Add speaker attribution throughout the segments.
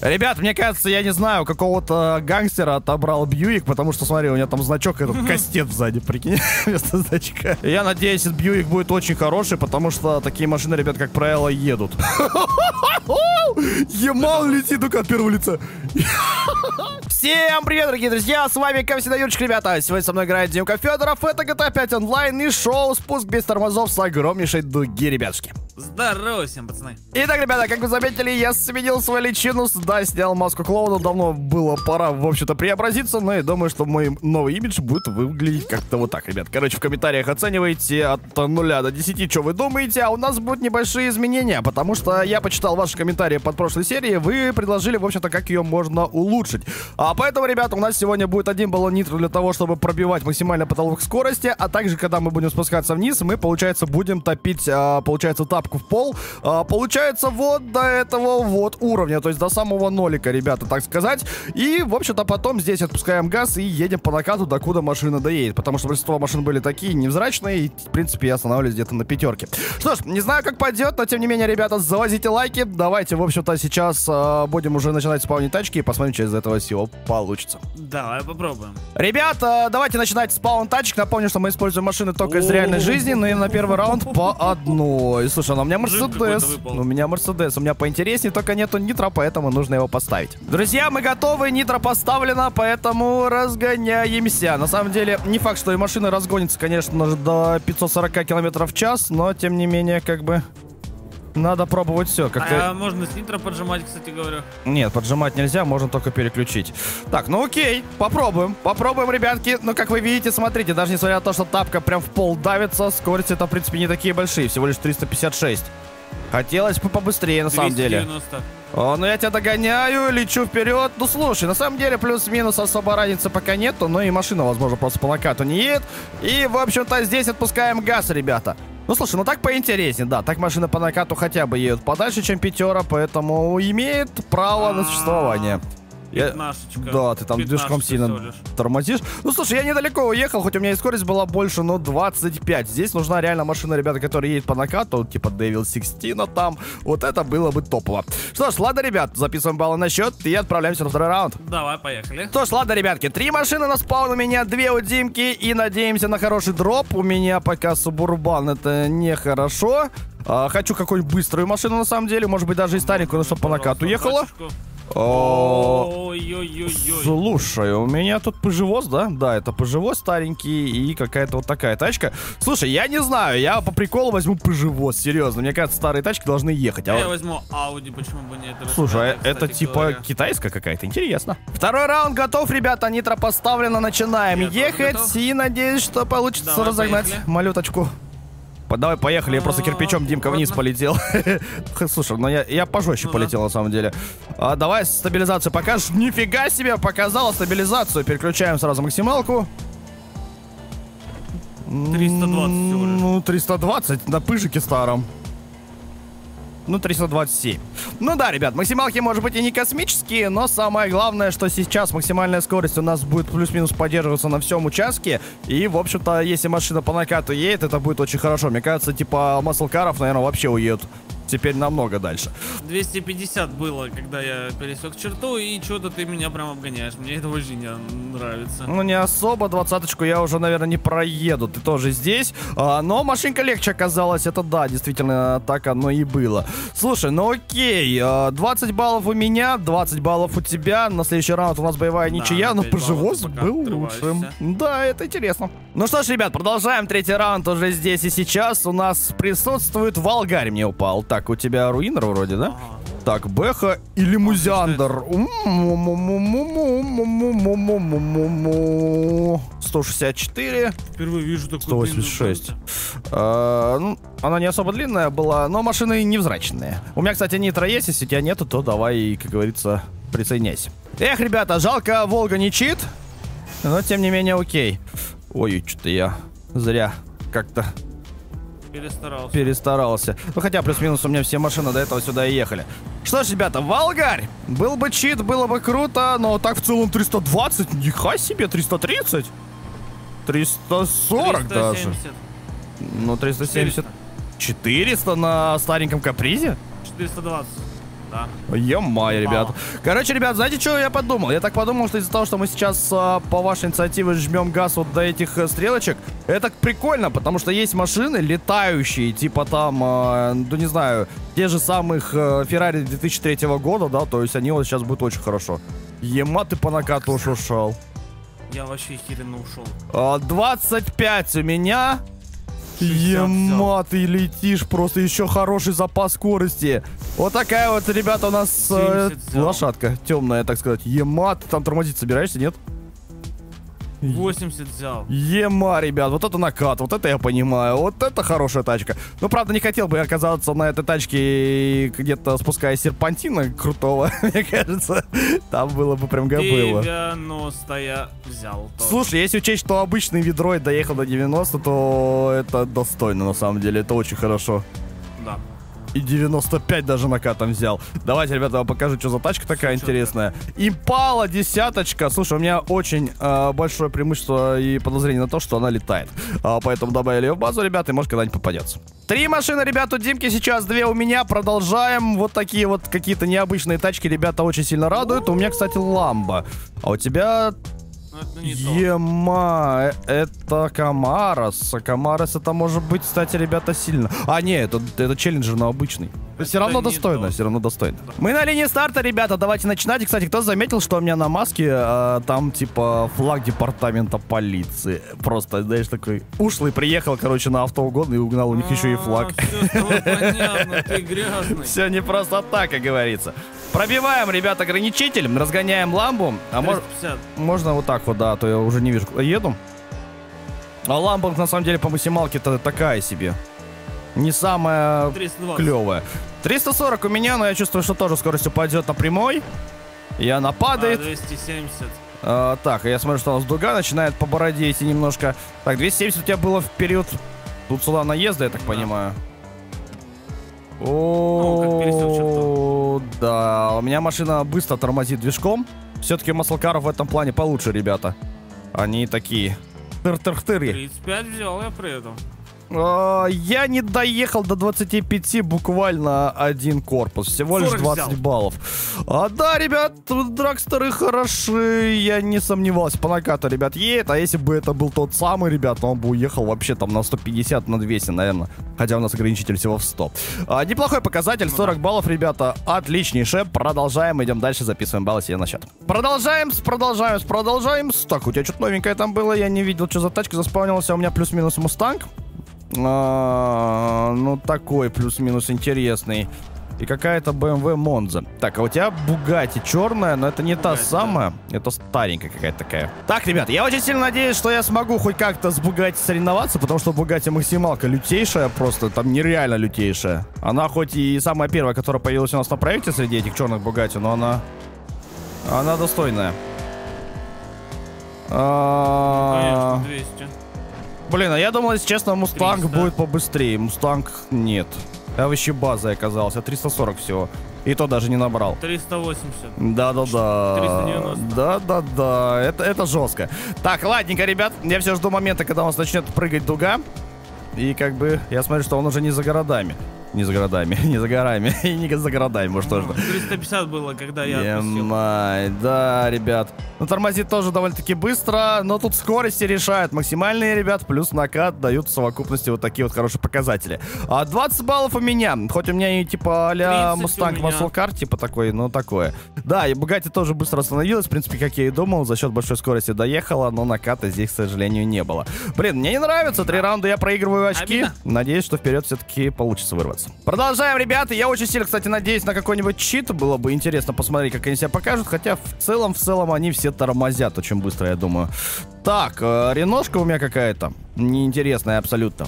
Speaker 1: Ребят, мне кажется, я не знаю, какого-то гангстера отобрал Бьюик, потому что, смотри, у меня там значок, этот кастет сзади, прикинь, вместо значка. Я надеюсь, этот Бьюик будет очень хороший, потому что такие машины, ребят, как правило, едут. Ямал летит только от первого лица. Всем привет, дорогие друзья, с вами, как всегда, Юрчик, ребята. Сегодня со мной играет Димка Федоров, это GTA 5 онлайн и шоу «Спуск без тормозов» с огромнейшей дуги, ребятушки.
Speaker 2: Здорово всем, пацаны.
Speaker 1: Итак, ребята, как вы заметили, я сменил свою личину, да, снял маску клоуна, давно было пора, в общем-то, преобразиться, но я думаю, что мой новый имидж будет выглядеть как-то вот так, ребят. Короче, в комментариях оценивайте от 0 до 10, что вы думаете, а у нас будут небольшие изменения, потому что я почитал ваши комментарии под прошлой серией, вы предложили, в общем-то, как ее можно улучшить. А поэтому, ребята, у нас сегодня будет один баллон нитро для того, чтобы пробивать максимально потолок скорости, а также, когда мы будем спускаться вниз, мы, получается, будем топить, а, получается, тапку в пол, а, получается, вот до этого вот уровня, то есть до самого нолика, ребята, так сказать. И, в общем-то, потом здесь отпускаем газ и едем по накату, докуда машина доедет, потому что большинство машин были такие невзрачные, и, в принципе, я останавливаюсь где-то на пятерке. Что ж, не знаю, как пойдет, но, тем не менее, ребята, завозите лайки, давайте, в общем-то, сейчас а, будем уже начинать спавнить тачки и посмотрим, что из этого всего получится.
Speaker 2: Давай попробуем.
Speaker 1: Ребята, давайте начинать спаун тачек. Напомню, что мы используем машины только из реальной жизни, но и на первый раунд по одной. Слушай, ну у меня Мерседес. У меня Мерседес. У меня поинтереснее, только нету нитро, поэтому нужно его поставить. Друзья, мы готовы, нитро поставлено, поэтому разгоняемся. На самом деле, не факт, что и машина разгонится, конечно, до 540 километров в час, но тем не менее, как бы... Надо пробовать все. Как-то...
Speaker 2: А можно с нитро поджимать, кстати говоря.
Speaker 1: Нет, поджимать нельзя, можно только переключить. Так, ну окей, попробуем. Попробуем, ребятки. Ну, как вы видите, смотрите, даже несмотря на то, что тапка прям в пол давится, скорости это, в принципе, не такие большие, всего лишь 356. Хотелось бы побыстрее, на самом деле.
Speaker 2: 290.
Speaker 1: О, ну я тебя догоняю, лечу вперед. Ну слушай, на самом деле плюс-минус особо разницы пока нету, но и машина, возможно, просто по накату не едет. И, в общем-то, здесь отпускаем газ, ребята. Ну слушай, ну так поинтереснее, да. Так машина по накату хотя бы едет подальше, чем пятера, поэтому имеет право на существование. Я... Да, ты там движком сильно
Speaker 2: лишь.
Speaker 1: тормозишь. Ну, слушай, я недалеко уехал, хоть у меня и скорость была больше, но 25. Здесь нужна реально машина, ребята, которая едет по накату, типа Devil 16 там. Вот это было бы топово. Что ж, ладно, ребят, записываем баллы на счет и отправляемся на второй раунд.
Speaker 2: Давай, поехали.
Speaker 1: Что ж, ладно, ребятки, три машины на спаун у меня, две у Димки, и надеемся на хороший дроп. У меня пока Субурбан, это нехорошо. А, хочу какую-нибудь быструю машину, на самом деле, может быть, даже и старенькую, но чтобы по накату ехала. О,
Speaker 2: Ой-ой-ой-ой.
Speaker 1: Слушай, у меня тут пыжевоз, да? Да, это пыжевоз старенький и какая-то вот такая тачка. Слушай, я не знаю, я по приколу возьму пыжевоз, серьезно. Мне кажется, старые тачки должны ехать. А
Speaker 2: Я
Speaker 1: вот-
Speaker 2: возьму Audi, почему бы нет?
Speaker 1: Слушай, а
Speaker 2: Кстати
Speaker 1: это типа
Speaker 2: говоря.
Speaker 1: китайская какая-то, интересно. Второй раунд готов, ребята, нитро поставлено, начинаем
Speaker 2: Я
Speaker 1: ехать. И надеюсь, что получится
Speaker 2: Давай,
Speaker 1: разогнать
Speaker 2: поехали.
Speaker 1: малюточку. Давай, поехали, я просто
Speaker 2: А,
Speaker 1: кирпичом Димка вниз полетел. Слушай, ну я, я пожестче
Speaker 2: Ну
Speaker 1: полетел на самом деле. А, давай стабилизацию покажешь. Нифига себе, показала стабилизацию. Переключаем сразу максималку.
Speaker 2: 320 всего лишь.
Speaker 1: Ну, 320 на пыжике старом. Ну, 327. Ну да, ребят, максималки, может быть, и не космические, но самое главное, что сейчас максимальная скорость у нас будет плюс-минус поддерживаться на всем участке. И, в общем-то, если машина по накату едет, это будет очень хорошо. Мне кажется, типа, маслкаров, наверное, вообще уедут. Теперь намного дальше.
Speaker 2: 250 было, когда я пересек черту, и что-то ты меня прям обгоняешь. Мне это очень не нравится.
Speaker 1: Ну, не особо. Двадцаточку я уже, наверное, не проеду. Ты тоже здесь. А, но машинка легче оказалась. Это да, действительно, так оно и было. Слушай, ну окей. а, 20 баллов у меня, 20 баллов у тебя. На следующий раунд у нас боевая
Speaker 2: Да,
Speaker 1: ничья, но
Speaker 2: баллов
Speaker 1: поживоз был
Speaker 2: отрываешься.
Speaker 1: лучшим. Да, это интересно. Ну что ж, ребят, продолжаем. Третий раунд уже здесь и сейчас. У нас присутствует Волгарь мне упал. Так, так, у тебя руинер вроде, да? Так, Беха и Лимузиандр. 164.
Speaker 2: Впервые вижу такую
Speaker 1: 186. А, ну, она не особо длинная была, но машины невзрачные. У меня, кстати, нитро есть, если тебя нету, то давай, как говорится, присоединяйся. Эх, ребята, жалко, Волга не чит, но тем не менее окей. Ой, что-то я зря как-то
Speaker 2: Перестарался.
Speaker 1: перестарался. Ну, хотя плюс-минус у меня все машины до этого сюда и ехали. Что ж, ребята, Волгарь! Был бы чит, было бы круто, но так в целом 320, нихай себе, 330. 340 даже.
Speaker 2: 370.
Speaker 1: Ну, 370. 400 на стареньком капризе?
Speaker 2: 420. Да.
Speaker 1: Е-мое, ребят. Короче, ребят, знаете, что я подумал? Я так подумал, что из-за того, что мы сейчас а, по вашей инициативе жмем газ вот до этих э, стрелочек, это прикольно, потому что есть машины летающие, типа там, а, ну не знаю, те же самых э, Феррари 2003 года, да, то есть они вот сейчас будут очень хорошо. Ема ты по накату ушел.
Speaker 2: Я вообще херенно ушел.
Speaker 1: А, 25 у меня.
Speaker 2: 60
Speaker 1: Ема, ты летишь, просто еще хороший запас скорости. Вот такая вот, ребята, у нас э,
Speaker 2: 70 взял.
Speaker 1: лошадка темная, так сказать. Ема, ты там тормозить собираешься, нет?
Speaker 2: 80 взял.
Speaker 1: Ема, ребят, вот это накат, вот это я понимаю, вот это хорошая тачка. Ну, правда, не хотел бы оказаться на этой тачке где-то спуская серпантина крутого, мне кажется. Там было бы прям габыло.
Speaker 2: 90 я взял. тоже.
Speaker 1: Слушай, если учесть, что обычный ведрой доехал до 90, то это достойно, на самом деле. Это очень хорошо. И 95 даже накатом взял. Давайте, ребята, вам покажу, что за тачка такая
Speaker 2: Что
Speaker 1: интересная. Импала десяточка. Слушай, у меня очень э, большое преимущество и подозрение на то, что она летает. А, поэтому добавили ее в базу, ребята, и может когда-нибудь попадется. Три машины, ребята, у Димки сейчас, две у меня. Продолжаем. Вот такие вот какие-то необычные тачки, ребята, очень сильно радуют. У меня, кстати, ламба. А у тебя
Speaker 2: Ну.
Speaker 1: Ема, э, это Камарос. А Камарос это может быть, кстати, ребята, сильно. А, не, это, это челленджер, но обычный. Все равно достойно,
Speaker 2: то.
Speaker 1: все равно достойно. Мы на линии старта, ребята, давайте начинать. И, кстати, кто заметил, что у меня на маске э, там, типа, флаг департамента полиции. Просто, знаешь, такой ушлый приехал, короче, на автоугон и угнал у них еще и флаг.
Speaker 2: Все
Speaker 1: не просто так, как говорится. Пробиваем, ребят, ограничитель, разгоняем ламбу. А может...
Speaker 2: 350.
Speaker 1: Можно вот так вот, да, а то я уже не вижу. Еду. А ламба, на самом деле, по максималке-то такая себе. Не самая
Speaker 2: 320.
Speaker 1: клевая. 340 у меня, но я чувствую, что тоже скорость упадет на прямой. И она
Speaker 2: А,
Speaker 1: падает.
Speaker 2: 270.
Speaker 1: А, так, я смотрю, что у нас дуга начинает по бороде идти немножко. Так, 270 у тебя было в период тут сюда наезда, я так
Speaker 2: Да.
Speaker 1: понимаю.
Speaker 2: Ну,
Speaker 1: О, да, у меня машина быстро тормозит движком. Все-таки маслкаров в этом плане получше, ребята. Они такие. Тыр-тыр-тыры.
Speaker 2: 35 взял я при этом.
Speaker 1: А, Я не доехал до 25 буквально один корпус. Всего лишь
Speaker 2: 40
Speaker 1: 20
Speaker 2: взял.
Speaker 1: баллов. А, да, ребят, драгстеры хороши. Я не сомневался. По накату, ребят, едет. А если бы это был тот самый, ребят, он бы уехал вообще там на 150, на 200, наверное. Хотя у нас ограничитель всего в 100. А, неплохой показатель.
Speaker 2: Ну
Speaker 1: 40 баллов, ребята. Отличнейшее. Продолжаем. Идем дальше. Записываем баллы себе на счет. Продолжаем, продолжаем, продолжаем. Так, у тебя что-то новенькое там было. Я не видел, что за тачка заспавнился. У меня плюс-минус мустанг. А, ну, такой плюс-минус интересный. И какая-то BMW Monza. Так, а у тебя Bugatti черная, но это не та
Speaker 2: Bugatti, да.
Speaker 1: самая. Это старенькая какая-то такая. Так, ребят, я очень сильно надеюсь, что я смогу хоть как-то с Bugatti соревноваться, потому что Bugatti максималка лютейшая просто, там нереально лютейшая. Она хоть и самая первая, которая появилась у нас на проекте среди этих черных Bugatti, но она... Она достойная. А,
Speaker 2: Конечно, 200.
Speaker 1: Блин, а я думал, если честно, Мустанг
Speaker 2: 300.
Speaker 1: будет побыстрее. Мустанг нет. Я вообще базой оказался. 340 всего. И то даже не набрал.
Speaker 2: 380.
Speaker 1: Да-да-да.
Speaker 2: 390.
Speaker 1: Да-да-да. Это, это жестко. Так, ладненько, ребят. Я все жду момента, когда у нас начнет прыгать дуга. И как бы я смотрю, что он уже не за городами. Не за городами, не за горами. И не за городами, может, тоже.
Speaker 2: 350 было, когда я отпустил.
Speaker 1: Емай, да, ребят. Ну, тормозит тоже довольно-таки быстро, но тут скорости решают. Максимальные, ребят, плюс накат дают в совокупности вот такие вот хорошие показатели. А 20 баллов у меня. Хоть у меня и типа а-ля
Speaker 2: 30 у
Speaker 1: Mustang
Speaker 2: меня.
Speaker 1: Muscle Car, типа такой, ну такое. Да, и Bugatti тоже быстро остановилась, в принципе, как я и думал, за счет большой скорости доехала, но наката здесь, к сожалению, не было. Блин, мне не нравится, три раунда я проигрываю очки.
Speaker 2: Обидно.
Speaker 1: Надеюсь, что вперед все-таки получится вырваться. Продолжаем, ребята. Я очень сильно, кстати, надеюсь на какой-нибудь чит. Было бы интересно посмотреть, как они себя покажут. Хотя в целом, в целом они все тормозят очень быстро, я думаю. Так, э, реношка у меня какая-то. Неинтересная абсолютно.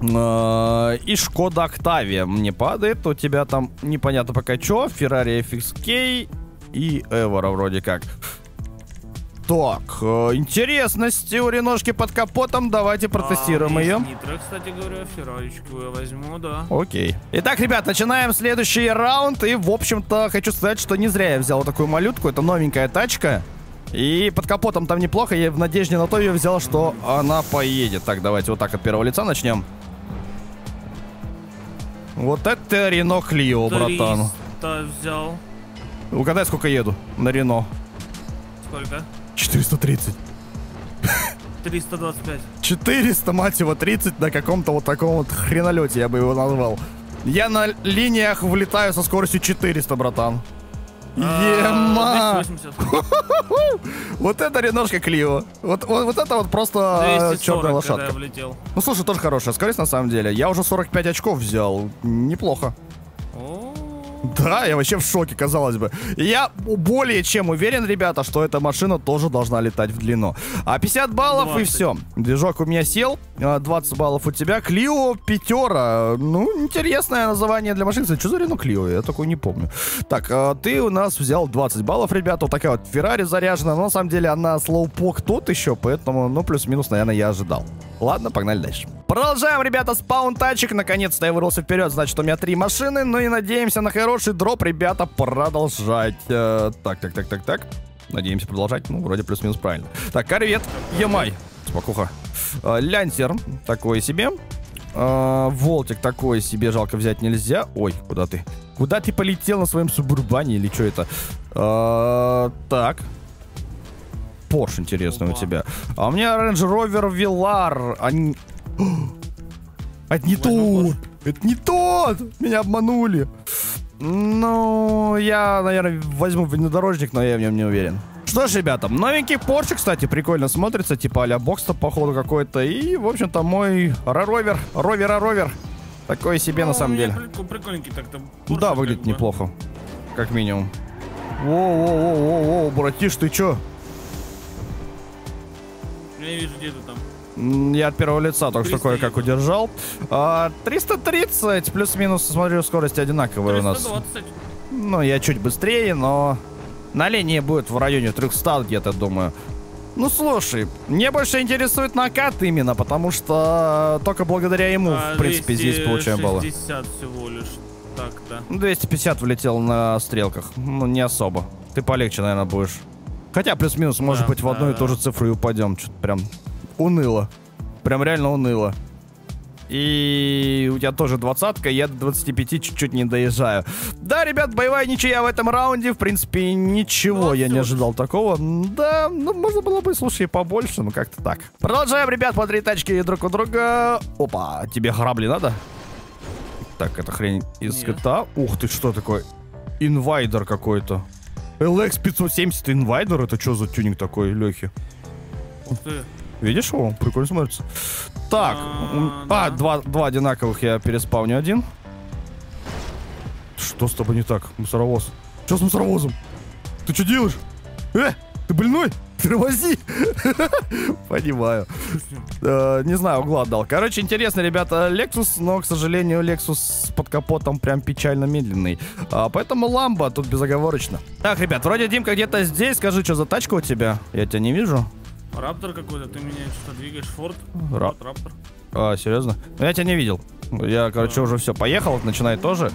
Speaker 1: Э, И Шкода Октавия мне падает. У тебя там непонятно пока что. Ferrari FXK и Эвора вроде как. Так, э, интересность у реношки под капотом. Давайте протестируем
Speaker 2: А,
Speaker 1: ее.
Speaker 2: Нитро, кстати говоря, ферраричку я возьму, да.
Speaker 1: Окей. Итак, ребят, начинаем следующий раунд. И, в общем-то, хочу сказать, что не зря я взял такую малютку. Это новенькая тачка. И под капотом там неплохо. Я в надежде на то ее взял, что она поедет. Так, давайте вот так от первого лица начнем. Вот это Рено Клио, братан.
Speaker 2: Взял.
Speaker 1: Угадай, сколько еду на Рено.
Speaker 2: Сколько?
Speaker 1: 430.
Speaker 2: 325.
Speaker 1: 400, мать его, 30 на каком-то вот таком вот хренолете, я бы его назвал. Я на линиях влетаю со скоростью 400, братан.
Speaker 2: А,
Speaker 1: Ема!
Speaker 2: 280.
Speaker 1: Вот это реношка Клио. Вот, вот, вот это вот просто
Speaker 2: 240,
Speaker 1: черная лошадка. Ну слушай, тоже хорошая скорость на самом деле. Я уже 45 очков взял. Неплохо.
Speaker 2: О,
Speaker 1: Да, я вообще в шоке, казалось бы. И Я более чем уверен, ребята, что эта машина тоже должна летать в длину. А 50 баллов и
Speaker 2: 20.
Speaker 1: все. Движок у меня сел, а, 20 баллов у тебя. Клио пятера. Ну, интересное название для машины. Кстати, Что за Рено Клио? Я такой не помню. Так, а, ты у нас взял 20 баллов, ребята. Вот такая вот Феррари заряжена. Но на самом деле она слоупок тот еще, поэтому, ну, плюс-минус, наверное, я ожидал. Ладно, погнали дальше. Продолжаем, ребята, спаун тачек. Наконец-то я вырвался вперед. Значит, у меня три машины. Ну и надеемся на хороший дроп, ребята, продолжать. Э, так, так, так, так, так. Надеемся продолжать. Ну, вроде плюс-минус правильно. Так, корвет. Ямай. Спокуха. Э, Лянтер. Такой себе. Э, Волтик такой себе. Жалко взять нельзя. Ой, куда ты? Куда ты полетел на своем субурбане или что это? Э, Так. Порш интересный у тебя. А у меня Range Rover Velar. Они... Это не тот! Это не тот! Меня обманули. Ну, я, наверное, возьму внедорожник, но я в нем не уверен. Что ж, ребята, новенький Porsche, кстати, прикольно смотрится, типа а-ля бокс-то, походу, какой-то. И, в общем-то, мой ровер, ровера ровер. Такой себе, на
Speaker 2: ну,
Speaker 1: самом
Speaker 2: мне
Speaker 1: деле.
Speaker 2: прикол- Прикольненький так-то.
Speaker 1: Да, выглядит
Speaker 2: как бы.
Speaker 1: неплохо. Как минимум. Воу-воу-воу-воу, братиш, ты чё?
Speaker 2: Я не вижу, где ты там.
Speaker 1: Я от первого лица только что
Speaker 2: 300
Speaker 1: кое-как удержал. А, 330, плюс-минус, смотрю, скорость одинаковая у нас.
Speaker 2: 320.
Speaker 1: Ну, я чуть быстрее, но на линии будет в районе 300 где-то, думаю. Ну, слушай, мне больше интересует накат именно, потому что только благодаря ему,
Speaker 2: А,
Speaker 1: в принципе, здесь получаем баллы.
Speaker 2: 260 всего лишь. Так-то.
Speaker 1: Ну, 250 влетел на стрелках. Ну, не особо. Ты полегче, наверное, будешь. Хотя плюс-минус, может
Speaker 2: Да,
Speaker 1: быть, в одну
Speaker 2: да,
Speaker 1: и ту же цифру и упадем. Что-то прям уныло. Прям реально уныло. И у тебя тоже двадцатка, я до 25 чуть-чуть не доезжаю. Да, ребят, боевая ничья в этом раунде. В принципе, ничего
Speaker 2: Ну,
Speaker 1: я не ожидал такого. Да, ну, можно было бы, слушай, побольше, ну как-то так. Продолжаем, ребят, по три тачки друг у друга. Опа, тебе грабли надо? Так, это хрень из
Speaker 2: Нет.
Speaker 1: скрита. Ух ты, что такое? Инвайдер какой-то. LX 570 инвайдер? Это что за тюнинг такой, Лехи?
Speaker 2: Ух ты.
Speaker 1: Видишь его? Прикольно смотрится. Так,
Speaker 2: А, да.
Speaker 1: а, два, два одинаковых я переспавню один. Что с тобой не так, мусоровоз? Что с мусоровозом? Ты что делаешь? Э, ты больной? Тормози! Понимаю. Э, Не знаю, угла отдал. Короче, интересно, ребята, Lexus, но, к сожалению, Lexus под капотом прям печально медленный. А, Поэтому ламба тут безоговорочно. Так, ребят, вроде Димка где-то здесь. Скажи, что за тачка у тебя? Я тебя не вижу.
Speaker 2: Раптор какой-то, ты меня что-то двигаешь, Форд?
Speaker 1: Ра-
Speaker 2: Форд, Раптор.
Speaker 1: А, серьезно? Ну, я тебя не видел. Я, короче, уже все, поехал, начинай тоже.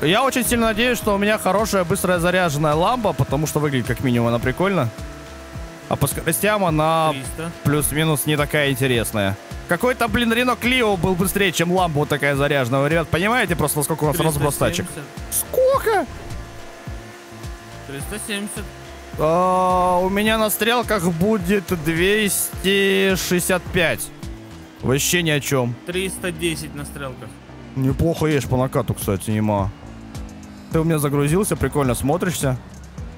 Speaker 1: Я очень сильно надеюсь, что у меня хорошая, быстрая заряженная ламба, потому что выглядит как минимум она прикольно. А по скоростям она
Speaker 2: 300.
Speaker 1: плюс-минус не такая интересная. Какой-то, блин, Рено Клио был быстрее, чем ламба вот такая заряженная. Вы, ребят, понимаете просто, насколько у нас разброс тачек?
Speaker 2: 370.
Speaker 1: Сколько?
Speaker 2: 370.
Speaker 1: А, у меня на стрелках будет 265. Вообще ни о чем.
Speaker 2: 310 на стрелках.
Speaker 1: Неплохо едешь по накату, кстати, нема. Ты у меня загрузился, прикольно смотришься.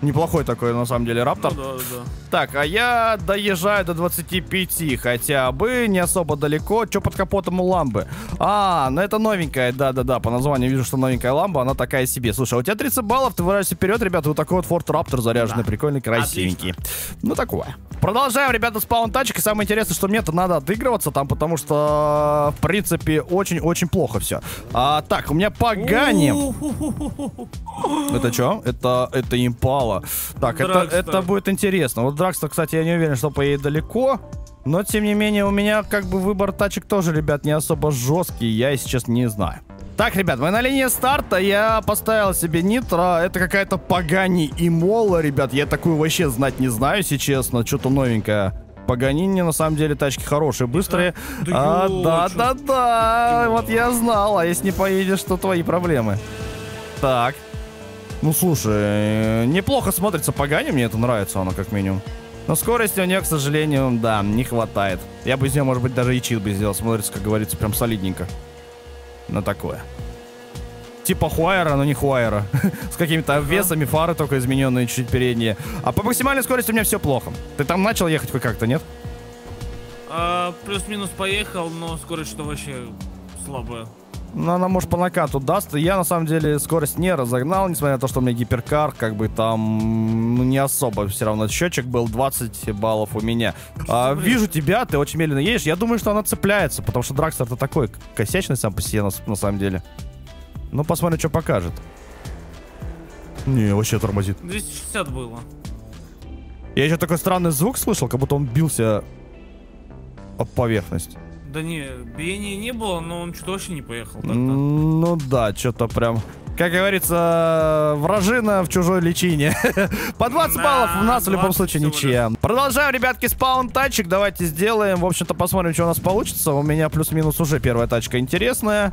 Speaker 1: Неплохой такой, на самом деле, раптор.
Speaker 2: Ну да, да.
Speaker 1: Так, а я доезжаю до 25 хотя бы, не особо далеко. Что под капотом у ламбы? А, ну это новенькая, да-да-да, по названию вижу, что новенькая ламба, она такая себе. Слушай, а у тебя 30 баллов, ты выражаешься вперед, ребята, вот такой вот Ford Raptor заряженный,
Speaker 2: Да.
Speaker 1: прикольный, красивенький. Ну такое. Продолжаем, ребята, спаун тачек. И самое интересное, что мне-то надо отыгрываться там, потому что, в принципе, очень-очень плохо все. А, так, у меня Пагани. Это что? Это, это импала. Так, это,
Speaker 2: Драгстер.
Speaker 1: это будет интересно. Вот Драгстер, кстати, я не уверен, что поедет далеко. Но, тем не менее, у меня как бы выбор тачек тоже, ребят, не особо жесткий. Я, если честно, не знаю. Так, ребят, мы на линии старта. Я поставил себе нитро. Это какая-то Пагани и Мола, ребят. Я такую вообще знать не знаю, если честно. Что-то новенькое. Паганини, на самом деле, тачки хорошие, быстрые.
Speaker 2: Да
Speaker 1: а, да, да, да. Вот я знал. А если не поедешь, то твои проблемы. Так. Ну, слушай, э, неплохо смотрится по Гане, мне это нравится, оно как минимум. Но скорости у нее, к сожалению, да, не хватает. Я бы из нее, может быть, даже и чит бы сделал. Смотрится, как говорится, прям солидненько. На такое. Типа Хуайера, но не Хуайера. С какими-то весами, фары только измененные, чуть передние. А по максимальной скорости у меня все плохо. Ты там начал ехать хоть как-то, нет?
Speaker 2: А, плюс-минус поехал, но скорость что вообще слабая.
Speaker 1: Ну, она, может, по накату даст. Я, на самом деле, скорость не разогнал, несмотря на то, что у меня гиперкар, как бы там ну, не особо все равно. Счетчик был 20 баллов у меня. А, вижу тебя, ты очень медленно едешь. Я думаю, что она цепляется, потому что Дракстер-то такой косячный сам по себе, на, на самом деле. Ну, посмотрим, что покажет. Не, вообще тормозит.
Speaker 2: 260 было.
Speaker 1: Я еще такой странный звук слышал, как будто он бился об поверхность.
Speaker 2: Да не, биения не было, но он что-то вообще не поехал. так-то.
Speaker 1: Ну да, что-то прям... Как говорится, вражина в чужой личине. По 20
Speaker 2: Да,
Speaker 1: баллов у нас в любом
Speaker 2: 20
Speaker 1: случае ничья. Продолжаем, ребятки, спаун тачек. Давайте сделаем. В общем-то, посмотрим, что у нас получится. У меня плюс-минус уже первая тачка интересная.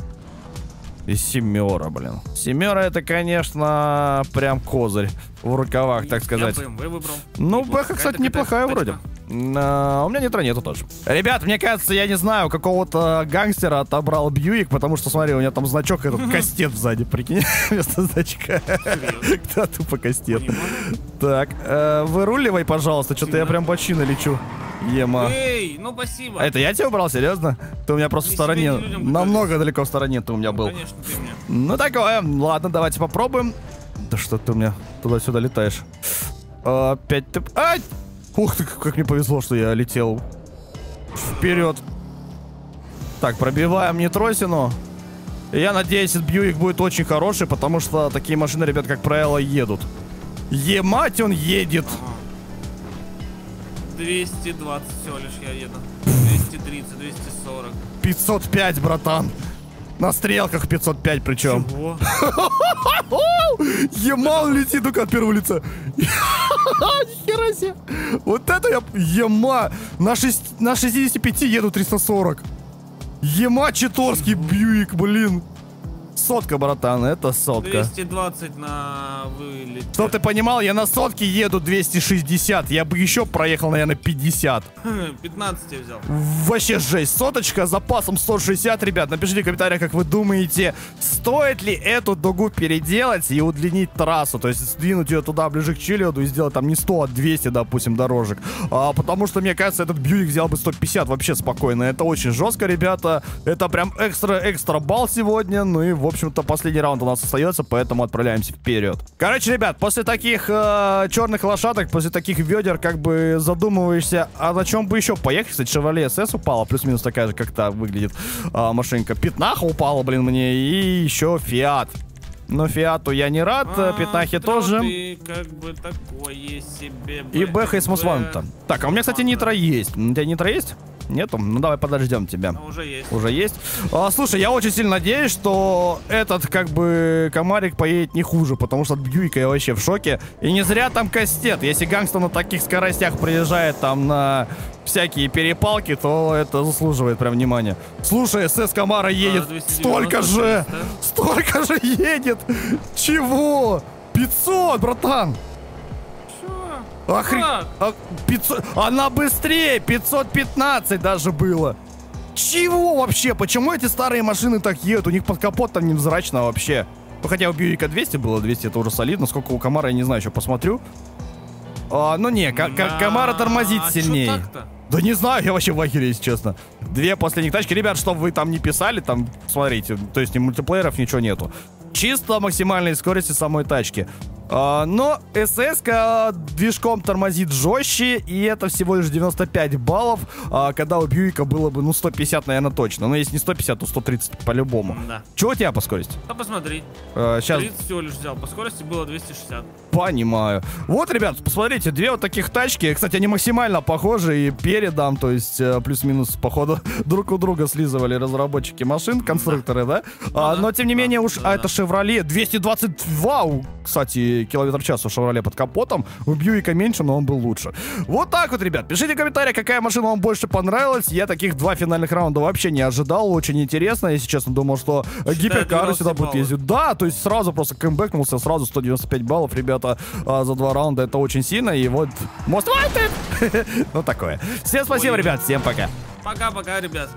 Speaker 1: И семера, блин. Семера это, конечно, прям козырь в рукавах, так сказать.
Speaker 2: Я BMW выбрал.
Speaker 1: Ну. Бэха, кстати, неплохая вроде. А, у меня нитро нету тоже. Ребят, мне кажется, я не знаю, какого-то гангстера отобрал Бьюик, потому что, смотри, у меня там значок этот кастет сзади, прикинь, вместо значка. Да, тупо кастет. Так, э, выруливай, пожалуйста, что-то я прям бочина лечу. Ема.
Speaker 2: Эй, ну спасибо.
Speaker 1: А это я тебя убрал, серьезно? Ты у меня просто в
Speaker 2: Не
Speaker 1: стороне, намного далеко в стороне ты у меня
Speaker 2: Ну,
Speaker 1: был.
Speaker 2: Конечно, ты мне.
Speaker 1: Ну такое, ладно, давайте попробуем. Да что ты у меня туда-сюда летаешь? А, Опять ты... Ай! Ух ты, как мне повезло, что я летел вперед. Так, пробиваем нетросину. Я надеюсь, этот Бьюик будет очень хороший, потому что такие машины, ребят, как правило, едут. Емать он едет!
Speaker 2: 220 всего лишь я еду. 230, 240.
Speaker 1: 505, братан! На стрелках 505 причем.
Speaker 2: Чего?
Speaker 1: Ямал летит только от первого лица. Нихера себе. Вот это я... Ема. На, шесть- на 65 еду 340. Ема Читорский Бьюик, блин. Сотка, братан, это сотка.
Speaker 2: 220 на вылет.
Speaker 1: Чтоб ты понимал, я на сотке еду 260. Я бы еще проехал, наверное, 50.
Speaker 2: 15 я взял.
Speaker 1: Вообще жесть. Соточка с запасом 160, ребят. Напишите в комментариях, как вы думаете, стоит ли эту дугу переделать и удлинить трассу. То есть сдвинуть ее туда ближе к Чилиоду и сделать там не 100, а 200, допустим, дорожек. А, потому что, мне кажется, этот Бьюик взял бы 150 вообще спокойно. Это очень жестко, ребята. Это прям экстра-экстра балл сегодня. Ну и, в общем-то, последний раунд у нас остается, поэтому отправляемся вперед. Короче, ребят, после таких э, черных лошадок, после таких ведер, как бы задумываешься, а на чем бы еще поехать? Кстати, Chevrolet SS упала, плюс-минус такая же, как та выглядит а, машинка. Пятнаха упала, блин, мне, и еще Фиат. Но Фиату я не рад,
Speaker 2: А,
Speaker 1: Пятнахе
Speaker 2: да
Speaker 1: тоже.
Speaker 2: Ты как бы такое себе.
Speaker 1: И Бэха и Смусван там. Так, а у меня, кстати, нитро есть. У тебя нитро есть? Нету? Ну давай подождем тебя.
Speaker 2: А, Уже есть.
Speaker 1: Уже есть. А, слушай, я очень сильно надеюсь, что этот, как бы, комарик поедет не хуже, потому что от Бьюика я вообще в шоке. И не зря там кастет. Если гангстер на таких скоростях приезжает там на всякие перепалки, то это заслуживает прям внимания. Слушай, СС Камара едет
Speaker 2: 296,
Speaker 1: столько же!
Speaker 2: да?
Speaker 1: Столько же едет! Чего? 500, братан! Охрен...
Speaker 2: Как?
Speaker 1: а, 500... Она быстрее! 515 даже было! Чего вообще? Почему эти старые машины так едут? У них под капотом невзрачно вообще. Ну, хотя у Бьюика 200 было, 200 это уже солидно. Сколько у Камара, я не знаю, еще посмотрю. А, ну не,
Speaker 2: Да,
Speaker 1: Камара тормозит
Speaker 2: а
Speaker 1: сильнее. Да не знаю, я вообще в ахере, если честно. Две последних тачки. Ребят, чтобы вы там не писали, там, смотрите, то есть ни мультиплееров, ничего нету. Чисто максимальной скорости самой тачки. А, но СС движком тормозит жестче, и это всего лишь 95 баллов, а, когда у Бьюика было бы, ну, 150, наверное, точно. Но если не 150, то 130 по-любому.
Speaker 2: Да.
Speaker 1: Чего у тебя по скорости?
Speaker 2: Да посмотри.
Speaker 1: сейчас
Speaker 2: 30 всего лишь взял. По скорости было 260.
Speaker 1: Понимаю. Вот, ребят, посмотрите, две вот таких тачки. Кстати, они максимально похожи и передом, то есть э, плюс-минус, походу, друг у друга слизывали разработчики машин, конструкторы, да? А,
Speaker 2: да.
Speaker 1: но, тем не
Speaker 2: Да,
Speaker 1: менее, уж...
Speaker 2: да,
Speaker 1: а
Speaker 2: да.
Speaker 1: это Chevrolet 222, у- кстати, километр в час у Шевроле под капотом. У Бьюика меньше, но он был лучше. Вот так вот, ребят. Пишите в комментариях, какая машина вам больше понравилась. Я таких два финальных раунда вообще не ожидал. Очень интересно. Если честно, думал, что гиперкары сюда будут ездить. Да, то есть сразу просто кэмбэкнулся, сразу 195 баллов, ребята, а, за два раунда. Это очень сильно. И вот Most Wanted. ну, такое. Всем спасибо, ребят. Всем пока.
Speaker 2: Пока-пока, ребят.